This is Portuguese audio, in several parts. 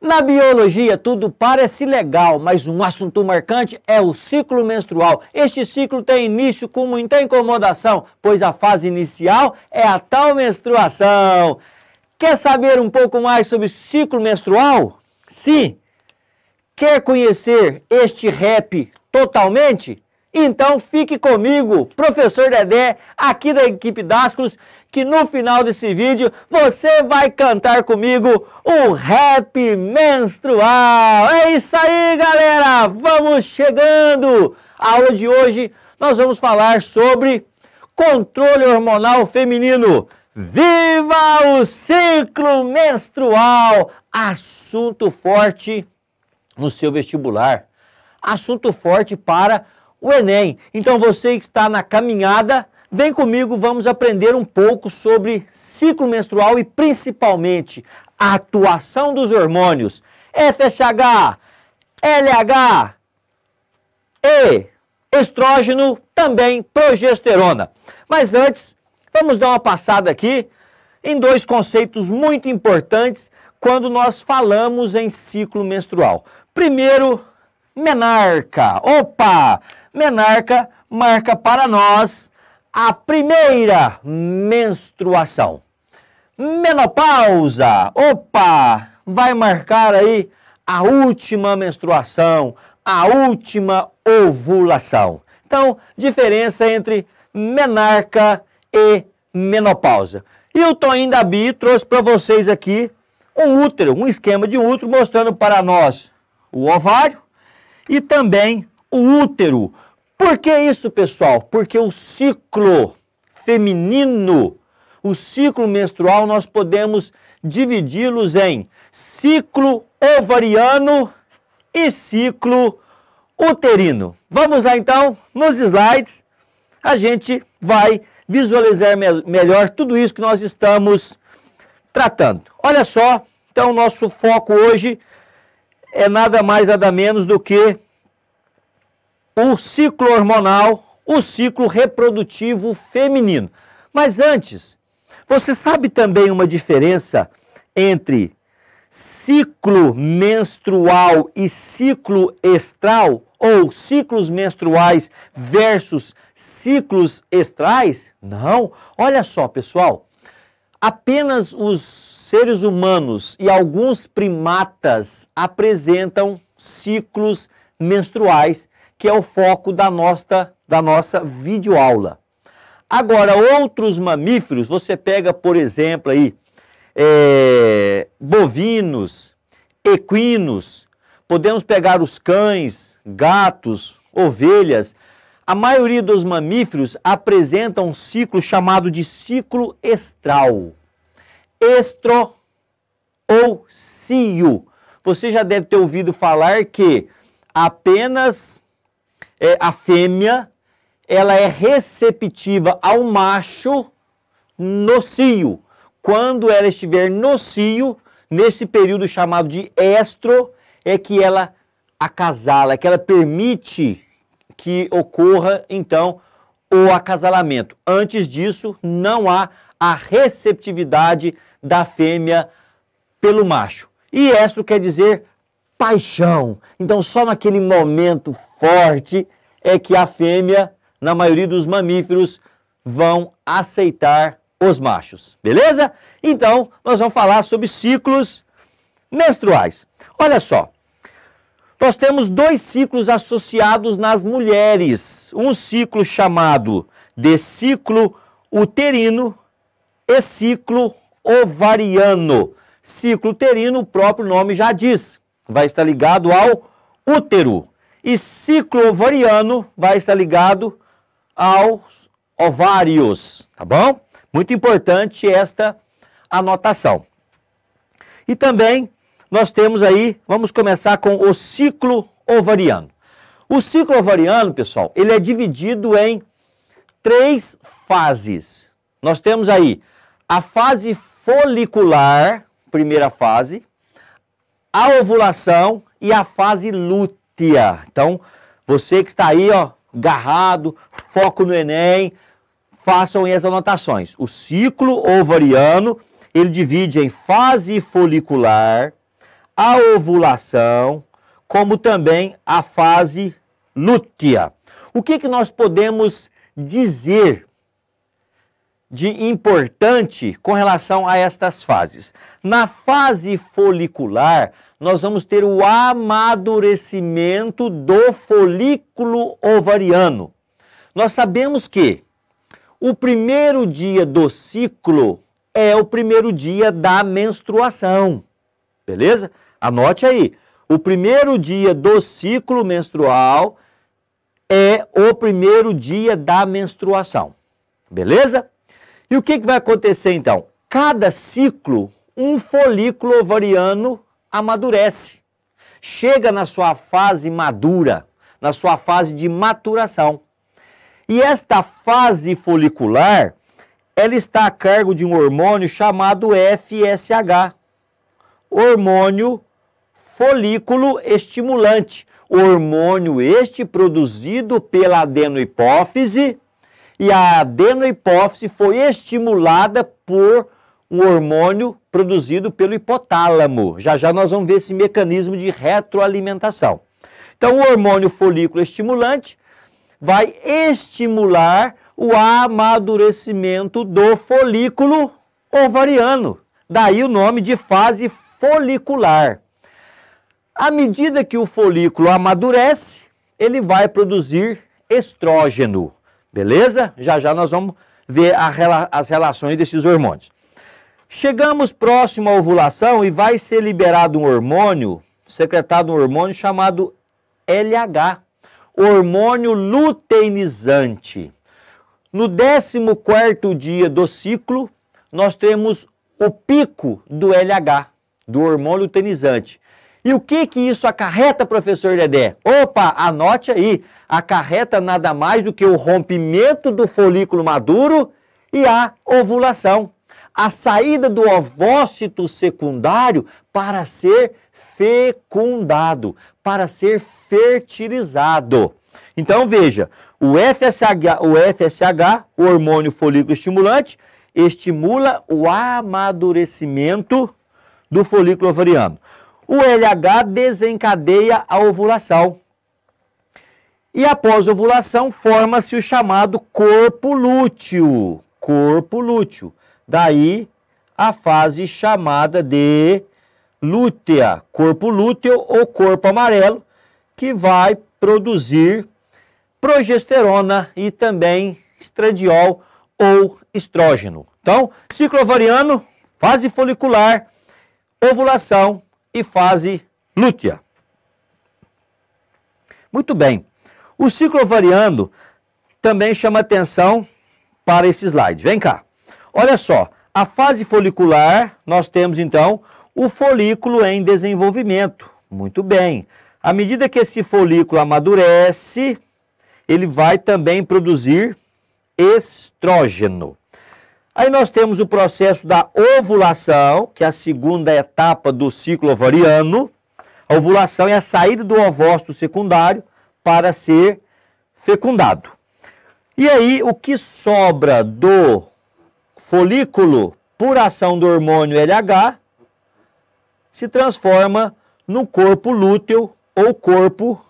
Na biologia, tudo parece legal, mas um assunto marcante é o ciclo menstrual. Este ciclo tem início com muita incomodação, pois a fase inicial é a tal menstruação. Quer saber um pouco mais sobre ciclo menstrual? Sim. Quer conhecer este rap totalmente? Então fique comigo, professor Dedé, aqui da equipe Dasclos, que no final desse vídeo você vai cantar comigo o rap menstrual. É isso aí, galera! Vamos chegando! A aula de hoje nós vamos falar sobre controle hormonal feminino. Viva o ciclo menstrual! Assunto forte no seu vestibular. Assunto forte para o Enem. Então você que está na caminhada, vem comigo, vamos aprender um pouco sobre ciclo menstrual e principalmente a atuação dos hormônios FSH, LH e estrógeno, também progesterona. Mas antes, vamos dar uma passada aqui em dois conceitos muito importantes quando nós falamos em ciclo menstrual. Primeiro, menarca. Opa! Menarca marca para nós a primeira menstruação. Menopausa. Opa! Vai marcar aí a última menstruação, a última ovulação. Então, diferença entre menarca e menopausa. E o Toninho da Bi trouxe para vocês aqui um útero, um esquema de útero mostrando para nós o ovário e também o útero. Por que isso, pessoal? Porque o ciclo feminino, o ciclo menstrual, nós podemos dividi-los em ciclo ovariano e ciclo uterino. Vamos lá então, nos slides, a gente vai visualizar me melhor tudo isso que nós estamos tratando. Olha só, então nosso foco hoje é nada mais nada menos do que o ciclo hormonal, o ciclo reprodutivo feminino. Mas antes, você sabe também uma diferença entre ciclo menstrual e ciclo estral? Ou ciclos menstruais versus ciclos estrais? Não. Olha só, pessoal. Apenas os seres humanos e alguns primatas apresentam ciclos menstruais que é o foco da nossa, da nossa videoaula. Agora, outros mamíferos, você pega, por exemplo, aí, é, bovinos, equinos, podemos pegar os cães, gatos, ovelhas. A maioria dos mamíferos apresenta um ciclo chamado de ciclo estral. Estro ou cio. Você já deve ter ouvido falar que apenas é, a fêmea ela é receptiva ao macho no cio. Quando ela estiver no cio, nesse período chamado de estro, é que ela acasala, é que ela permite que ocorra então o acasalamento. Antes disso, não há a receptividade da fêmea pelo macho. E estro quer dizer paixão. Então, só naquele momento forte é que a fêmea, na maioria dos mamíferos, vão aceitar os machos. Beleza? Então, nós vamos falar sobre ciclos menstruais. Olha só. Nós temos dois ciclos associados nas mulheres. Um ciclo chamado de ciclo uterino e ciclo ovariano. Ciclo uterino, o próprio nome já diz vai estar ligado ao útero. E ciclo ovariano vai estar ligado aos ovários, tá bom? Muito importante esta anotação. E também nós temos aí, vamos começar com o ciclo ovariano. O ciclo ovariano, pessoal, ele é dividido em três fases. Nós temos aí a fase folicular, primeira fase, a ovulação e a fase lútea. Então, você que está aí, ó, garrado, foco no Enem, façam as anotações. O ciclo ovariano, ele divide em fase folicular, a ovulação, como também a fase lútea. O que, que nós podemos dizer de importante com relação a estas fases? Na fase folicular, nós vamos ter o amadurecimento do folículo ovariano. Nós sabemos que o primeiro dia do ciclo é o primeiro dia da menstruação. Beleza? Anote aí. O primeiro dia do ciclo menstrual é o primeiro dia da menstruação. Beleza? E o que, que vai acontecer então? Cada ciclo, um folículo ovariano amadurece. Chega na sua fase madura, na sua fase de maturação. E esta fase folicular, ela está a cargo de um hormônio chamado FSH, hormônio folículo estimulante. Hormônio este produzido pela adenohipófise e a adenohipófise foi estimulada por um hormônio produzido pelo hipotálamo. Já já nós vamos ver esse mecanismo de retroalimentação. Então, o hormônio folículo estimulante vai estimular o amadurecimento do folículo ovariano. Daí o nome de fase folicular. À medida que o folículo amadurece, ele vai produzir estrógeno. Beleza? Já já nós vamos ver as relações desses hormônios. Chegamos próximo à ovulação e vai ser liberado um hormônio, secretado um hormônio chamado LH, hormônio luteinizante. No 14 dia do ciclo, nós temos o pico do LH, do hormônio luteinizante. E o que que isso acarreta, professor Dedé? Opa, anote aí. Acarreta nada mais do que o rompimento do folículo maduro e a ovulação. A saída do ovócito secundário para ser fecundado, para ser fertilizado. Então veja, o FSH, o FSH, o hormônio folículo estimulante, estimula o amadurecimento do folículo ovariano. O LH desencadeia a ovulação. E após ovulação, forma-se o chamado corpo lúteo. Corpo lúteo. Daí a fase chamada de lútea, corpo lúteo ou corpo amarelo, que vai produzir progesterona e também estradiol ou estrógeno. Então, ciclo ovariano, fase folicular, ovulação e fase lútea. Muito bem. O ciclo ovariano também chama atenção para esse slide. Vem cá. Olha só, a fase folicular, nós temos então o folículo em desenvolvimento. Muito bem. À medida que esse folículo amadurece, ele vai também produzir estrógeno. Aí nós temos o processo da ovulação, que é a segunda etapa do ciclo ovariano. A ovulação é a saída do ovócito secundário para ser fecundado. E aí, o que sobra do folículo por ação do hormônio LH se transforma no corpo lúteo ou corpo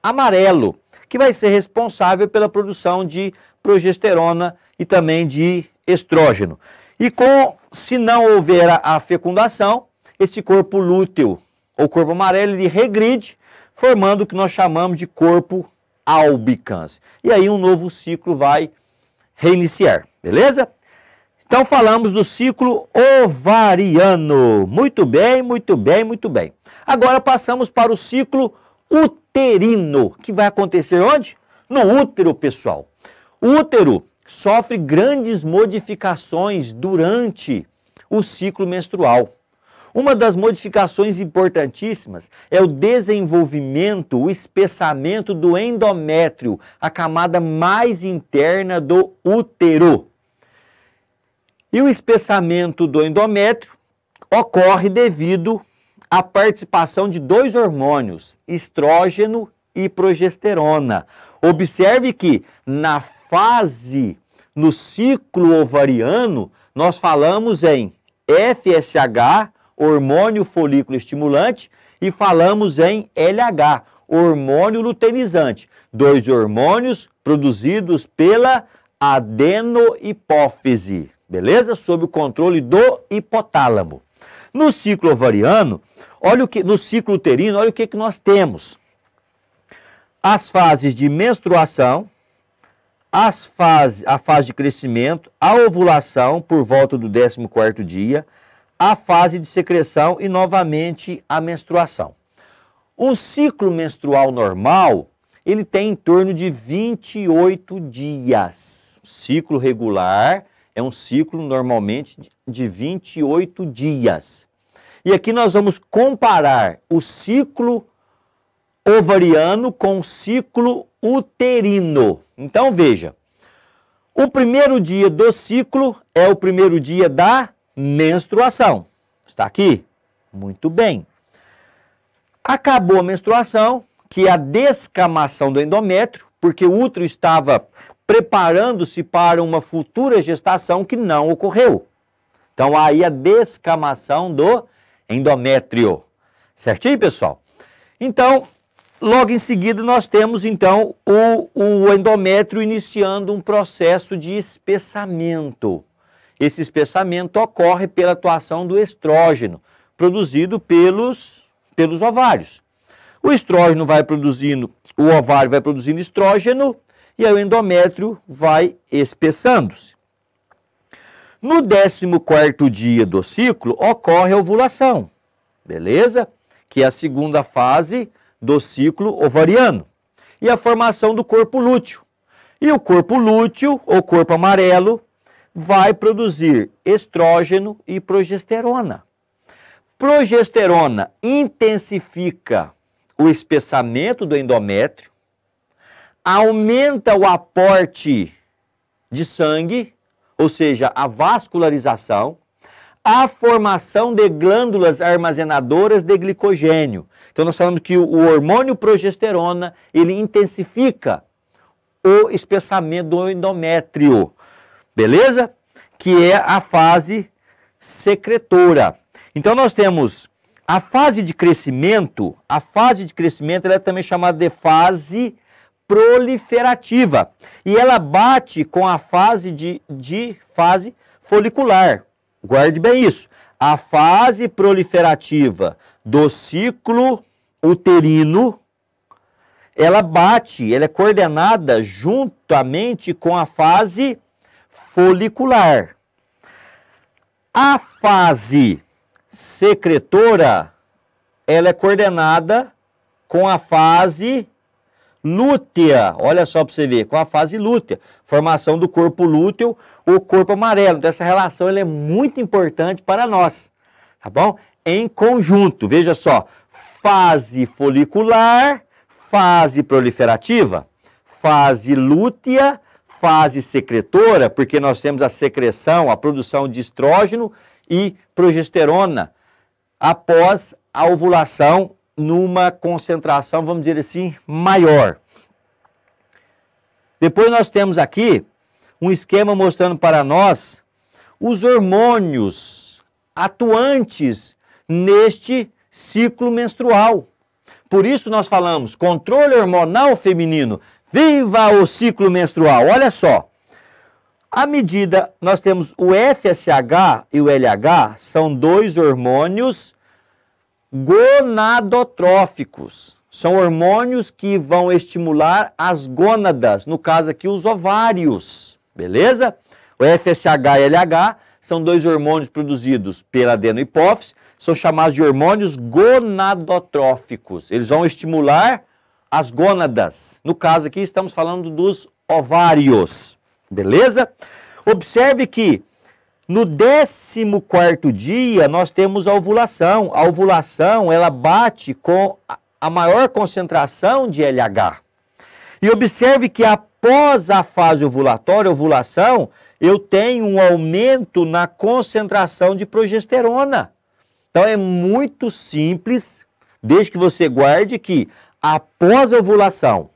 amarelo, que vai ser responsável pela produção de progesterona e também de estrógeno. E com, se não houver a, fecundação, este corpo lúteo ou corpo amarelo ele regride, formando o que nós chamamos de corpo albicans. E aí um novo ciclo vai reiniciar, beleza? Então falamos do ciclo ovariano. Muito bem, muito bem, muito bem. Agora passamos para o ciclo uterino, que vai acontecer onde? No útero, pessoal. Útero sofre grandes modificações durante o ciclo menstrual. Uma das modificações importantíssimas é o desenvolvimento, o espessamento do endométrio, a camada mais interna do útero. E o espessamento do endométrio ocorre devido à participação de dois hormônios, estrógeno e progesterona. Observe que na fase, no ciclo ovariano, nós falamos em FSH, hormônio folículo estimulante, e falamos em LH, hormônio luteinizante, dois hormônios produzidos pela adenohipófise, beleza? Sob o controle do hipotálamo. No ciclo ovariano, olha o que no ciclo uterino, olha o que, que nós temos. As fases de menstruação, as fase, a fase de crescimento, a ovulação por volta do 14º dia, a fase de secreção e novamente a menstruação. Um ciclo menstrual normal, ele tem em torno de 28 dias. Ciclo regular é um ciclo normalmente de 28 dias. E aqui nós vamos comparar o ciclo ovariano com ciclo uterino. Então veja, o primeiro dia do ciclo é o primeiro dia da menstruação. Está aqui? Muito bem. Acabou a menstruação, que é a descamação do endométrio, porque o útero estava preparando-se para uma futura gestação que não ocorreu. Então, aí a descamação do endométrio. Certinho, pessoal? Então, logo em seguida, nós temos, então, o, o endométrio iniciando um processo de espessamento. Esse espessamento ocorre pela atuação do estrógeno, produzido pelos, pelos ovários. O estrógeno vai produzindo, o ovário vai produzindo estrógeno e aí o endométrio vai espessando-se. No 14 dia do ciclo ocorre a ovulação, beleza? Que é a segunda fase do ciclo ovariano. E a formação do corpo lúteo. E o corpo lúteo, ou corpo amarelo, vai produzir estrógeno e progesterona. Progesterona intensifica o espessamento do endométrio, aumenta o aporte de sangue, ou seja, a vascularização, a formação de glândulas armazenadoras de glicogênio. Então nós falamos que o hormônio progesterona, ele intensifica o espessamento do endométrio. Beleza? Que é a fase secretora. Então nós temos a fase de crescimento, a fase de crescimento ela é também chamada de fase proliferativa. E ela bate com a fase de, de fase folicular. Guarde bem isso. A fase proliferativa do ciclo uterino, ela bate, ela é coordenada juntamente com a fase folicular. A fase secretora, ela é coordenada com a fase lútea. Olha só para você ver, com a fase lútea. Formação do corpo lúteo, o corpo amarelo. Então, essa relação ela é muito importante para nós, tá bom? Em conjunto, veja só, fase folicular, fase proliferativa, fase lútea, fase secretora, porque nós temos a secreção, a produção de estrógeno e progesterona após a ovulação numa concentração, vamos dizer assim, maior. Depois nós temos aqui um esquema mostrando para nós os hormônios atuantes neste ciclo menstrual. Por isso nós falamos controle hormonal feminino, Viva o ciclo menstrual! Olha só. À medida, nós temos o FSH e o LH, são dois hormônios gonadotróficos. São hormônios que vão estimular as gônadas, no caso aqui os ovários, beleza? O FSH e LH são dois hormônios produzidos pela adenohipófise, são chamados de hormônios gonadotróficos. Eles vão estimular as gônadas. No caso aqui, estamos falando dos ovários. Beleza? Observe que no 14 dia nós temos a ovulação. A ovulação ela bate com a maior concentração de LH. E observe que após a fase ovulatória, ovulação, eu tenho um aumento na concentração de progesterona. Então é muito simples, desde que você guarde que após a ovulação,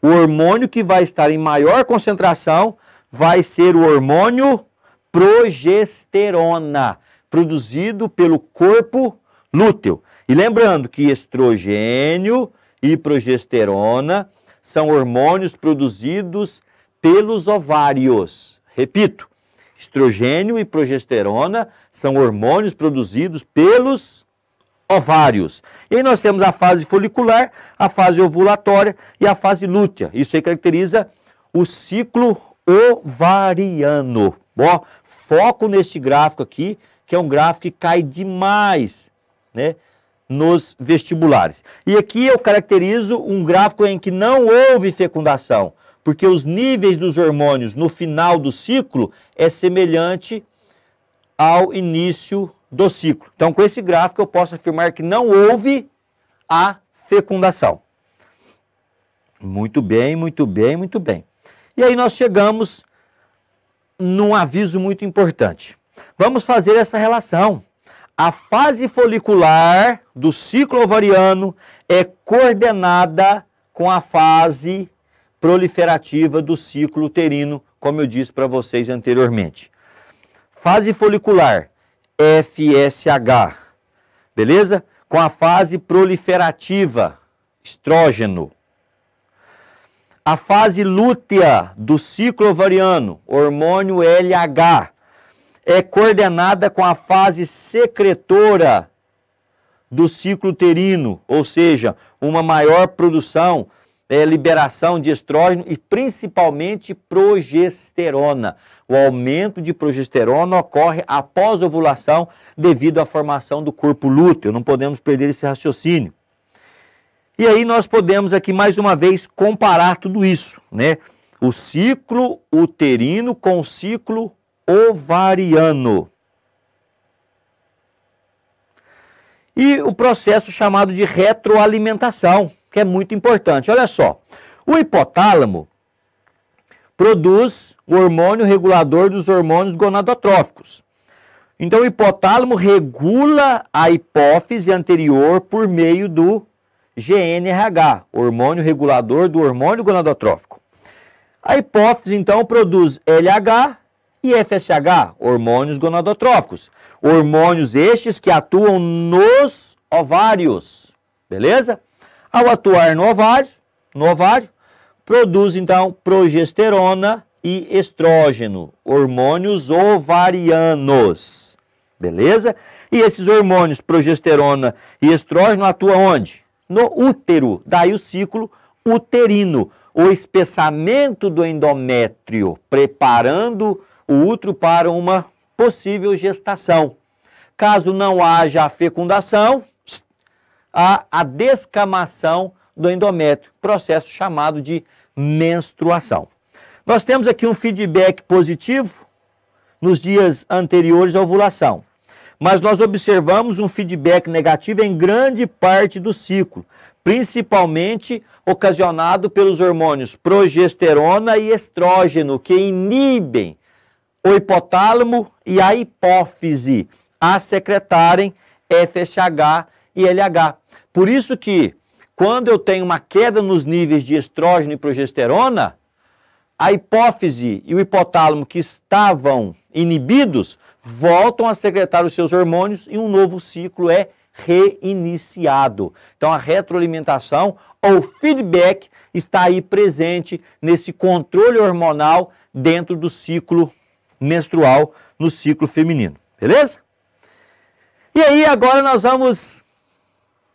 o hormônio que vai estar em maior concentração vai ser o hormônio progesterona. produzido pelo corpo lúteo. E lembrando que estrogênio e progesterona são hormônios produzidos pelos ovários. Repito, estrogênio e progesterona são hormônios produzidos pelos ovários. E aí nós temos a fase folicular, a fase ovulatória e a fase lútea. Isso aí caracteriza o ciclo ovariano. Bom, foco neste gráfico aqui, que é um gráfico que cai demais, né? nos vestibulares. E aqui eu caracterizo um gráfico em que não houve fecundação, porque os níveis dos hormônios no final do ciclo é semelhante ao início do ciclo. Então, com esse gráfico, eu posso afirmar que não houve a fecundação. Muito bem, muito bem, muito bem. E aí nós chegamos num aviso muito importante. Vamos fazer essa relação a fase folicular do ciclo ovariano é coordenada com a fase proliferativa do ciclo uterino, como eu disse para vocês anteriormente. Fase folicular, FSH, beleza? Com a fase proliferativa, estrógeno. A fase lútea do ciclo ovariano, hormônio LH, é coordenada com a fase secretora do ciclo uterino, ou seja, uma maior produção, é, liberação de estrógeno e principalmente progesterona. O aumento de progesterona ocorre após ovulação devido à formação do corpo lúteo. Não podemos perder esse raciocínio. E aí nós podemos aqui mais uma vez comparar tudo isso, né? O ciclo uterino com o ciclo ovariano. E o processo chamado de retroalimentação, que é muito importante. Olha só, o hipotálamo produz o hormônio regulador dos hormônios gonadotróficos. Então, o hipotálamo regula a hipófise anterior por meio do GNRH, hormônio regulador do hormônio gonadotrófico. A hipófise, então, produz LH e FSH, hormônios gonadotróficos. Hormônios estes que atuam nos ovários, beleza? Ao atuar no ovário, no ovário, produz então progesterona e estrógeno, hormônios ovarianos, beleza? E esses hormônios, progesterona e estrógeno, atuam onde? No útero, daí o ciclo uterino, o espessamento do endométrio, preparando o útero para uma possível gestação. Caso não haja a fecundação, há a descamação do endométrio, processo chamado de menstruação. Nós temos aqui um feedback positivo nos dias anteriores à ovulação, mas nós observamos um feedback negativo em grande parte do ciclo, principalmente ocasionado pelos hormônios progesterona e estrógeno, que inibem o hipotálamo e a hipófise a secretarem FSH e LH. Por isso que quando eu tenho uma queda nos níveis de estrógeno e progesterona, a hipófise e o hipotálamo que estavam inibidos voltam a secretar os seus hormônios e um novo ciclo é reiniciado. Então a retroalimentação ou feedback está aí presente nesse controle hormonal dentro do ciclo menstrual no ciclo feminino. Beleza? E aí, agora nós vamos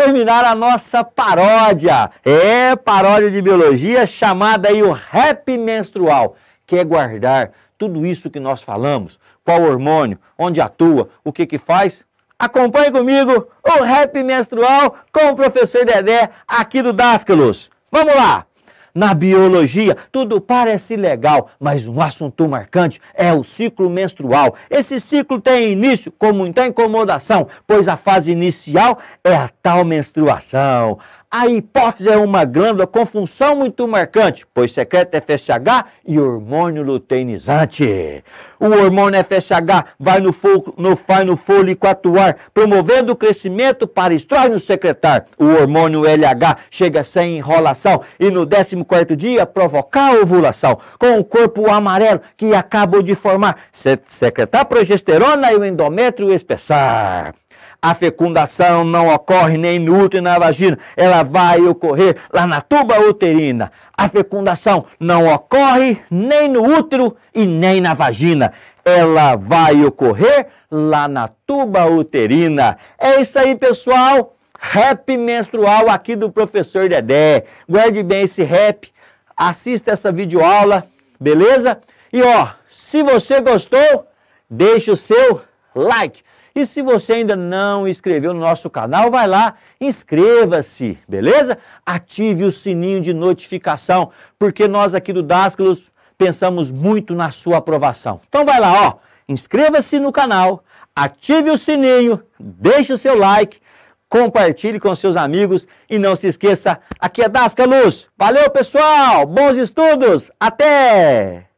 terminar a nossa paródia. É, paródia de biologia chamada aí o rap menstrual, que é guardar tudo isso que nós falamos, qual hormônio, onde atua, o que que faz. Acompanhe comigo o rap menstrual com o professor Dedé aqui do Dascalos. Vamos lá! Na biologia, tudo parece legal, mas um assunto marcante é o ciclo menstrual. Esse ciclo tem início com muita incomodação, pois a fase inicial é a tal menstruação. A hipófise é uma glândula com função muito marcante, pois secreta FSH e hormônio luteinizante. O hormônio FSH vai no, no, vai no fôlico atuar, promovendo o crescimento para estrógeno secretar. O hormônio LH chega sem enrolação e no 14 dia provocar ovulação, com o corpo amarelo que acabou de formar, secretar progesterona e o endométrio espessar. A fecundação não ocorre nem no útero e na vagina, ela vai ocorrer lá na tuba uterina. A fecundação não ocorre nem no útero e nem na vagina, ela vai ocorrer lá na tuba uterina. É isso aí, pessoal. Rap menstrual aqui do professor Dedé. Guarde bem esse rap, assista essa videoaula, beleza? E ó, se você gostou, deixe o seu like. E se você ainda não inscreveu no nosso canal, vai lá, inscreva-se, beleza? Ative o sininho de notificação, porque nós aqui do Dascalos pensamos muito na sua aprovação. Então vai lá, ó, inscreva-se no canal, ative o sininho, deixe o seu like, compartilhe com seus amigos e não se esqueça, aqui é Dascalos. Valeu, pessoal! Bons estudos! Até!